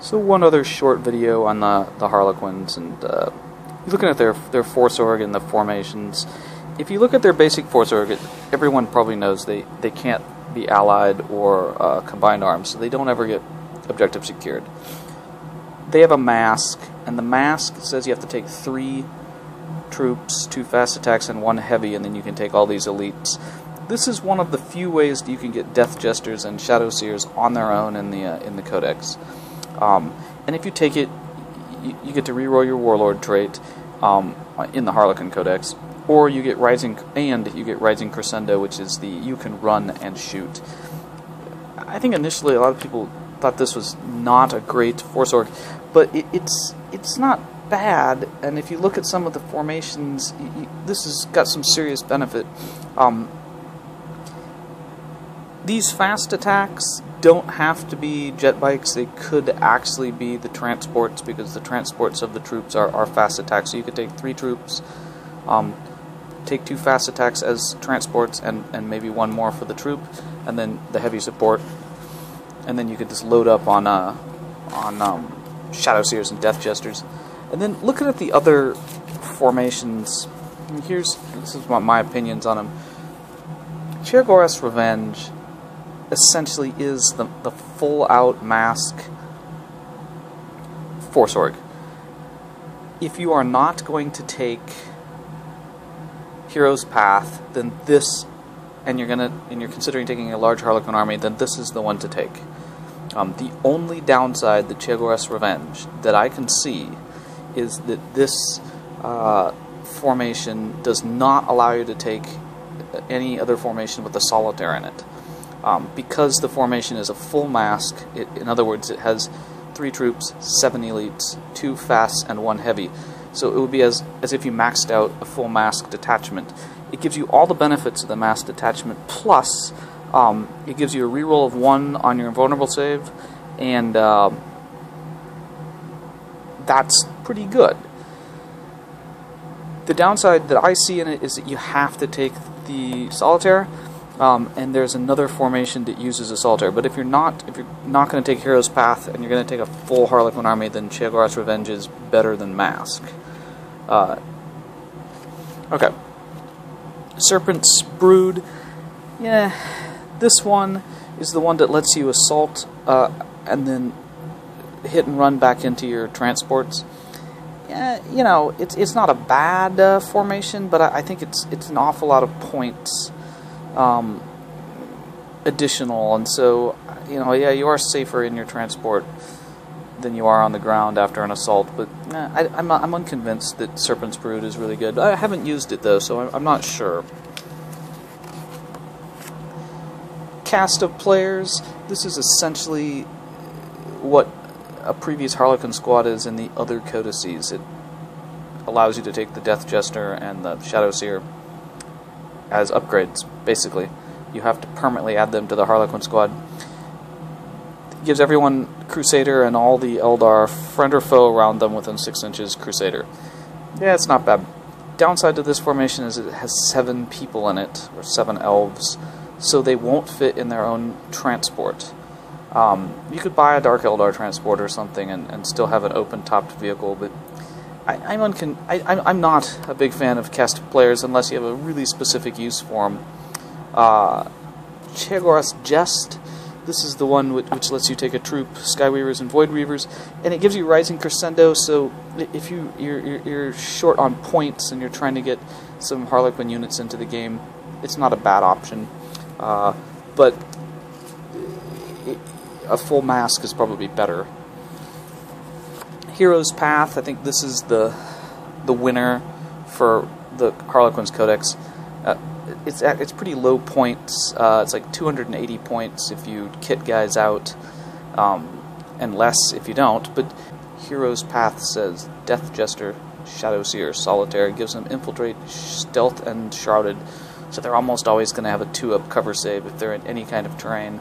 So one other short video on the, the Harlequins, and uh, looking at their their force org and the formations. If you look at their basic force org, everyone probably knows they, they can't be allied or uh, combined arms, so they don't ever get objective secured. They have a mask, and the mask says you have to take three troops, two fast attacks, and one heavy, and then you can take all these elites. This is one of the few ways that you can get Death Jesters and Shadow Seers on their own in the uh, in the Codex. Um, and if you take it, you, you get to reroll your Warlord trait um, in the Harlequin Codex, or you get Rising and you get Rising Crescendo, which is the you can run and shoot. I think initially a lot of people thought this was not a great force org, but it, it's it's not bad. And if you look at some of the formations, you, you, this has got some serious benefit. Um, these fast attacks don't have to be jet bikes. They could actually be the transports because the transports of the troops are, are fast attacks. So you could take three troops, um, take two fast attacks as transports, and, and maybe one more for the troop, and then the heavy support. And then you could just load up on uh, on um, Shadow Seers and Death Jesters. And then looking at the other formations, here's this is what my opinions on them. Cegorach's Revenge essentially is the, the full out mask force org. If you are not going to take Hero's Path, then this, and you're gonna, and you're considering taking a large Harlequin army, then this is the one to take. Um, the only downside that Cegorach's Revenge that I can see is that this uh, formation does not allow you to take any other formation with a solitaire in it. Um, because the formation is a full mask, it, in other words, it has three troops, seven elites, two fast, and one heavy. So it would be as, as if you maxed out a full mask detachment. It gives you all the benefits of the mask detachment, plus um, it gives you a reroll of one on your invulnerable save, and uh, that's pretty good. The downside that I see in it is that you have to take the solitaire, um, and there's another formation that uses a solitaire. But if you're not, if you're not going to take Hero's Path and you're going to take a full Harlequin army, then Cegorach's Revenge is better than Mask. Uh, okay. Serpent's Brood. Yeah, this one is the one that lets you assault uh, and then hit and run back into your transports. Yeah, you know, it's it's not a bad uh, formation, but I, I, think it's it's an awful lot of points um, additional, and so you know, yeah, you are safer in your transport than you are on the ground after an assault. But eh, I, am I'm, I'm unconvinced that Serpent's Brood is really good. I haven't used it though, so I'm, I'm not sure. Cast of players. This is essentially what a previous Harlequin squad is in the other codices. It allows you to take the Death Jester and the Shadow Seer as upgrades, basically. You have to permanently add them to the Harlequin squad. It gives everyone Crusader and all the Eldar, friend or foe around them within 6 inches, Crusader. Yeah, it's not bad. Downside to this formation is it has 7 people in it, or 7 elves, so they won't fit in their own transport. Um, you could buy a Dark Eldar transport or something and, and still have an open-topped vehicle, but I, am uncon- I, I'm not a big fan of cast players unless you have a really specific use for them. Uh, Jest, this is the one which, which, lets you take a troop, Skyweavers and Void Weavers, and it gives you Rising Crescendo, so if you, you're, you're, you're short on points and you're trying to get some Harlequin units into the game, it's not a bad option. Uh, but a full mask is probably better. Hero's Path, I think this is the the winner for the Harlequin's Codex. Uh, it's it's pretty low points. Uh, it's like 280 points if you kit guys out, um, and less if you don't. But Hero's Path says Death Jester, Shadow Seer, Solitaire gives them Infiltrate, Stealth, and Shrouded. So they're almost always going to have a two-up cover save if they're in any kind of terrain.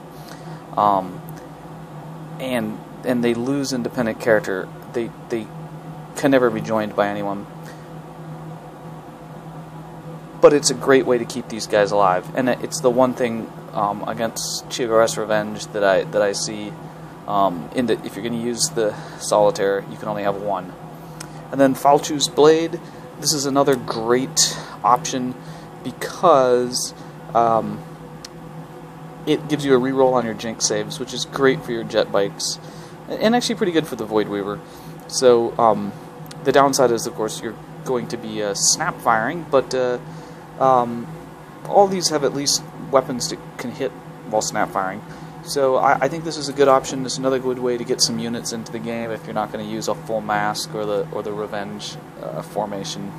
Um, and and they lose independent character. They they can never be joined by anyone. But it's a great way to keep these guys alive, and it's the one thing um, against Cegorach's Revenge that I that I see Um, in that, if you're going to use the solitaire, you can only have one. And then Faolchu's Blade. This is another great option because um, it gives you a reroll on your Jink saves, which is great for your jet bikes, and actually pretty good for the Void Weaver. So um, the downside is, of course, you're going to be uh, snap firing, but uh, um, all these have at least weapons that can hit while snap firing. So I, I, think this is a good option. It's another good way to get some units into the game if you're not going to use a full mask or the or the revenge uh, formation.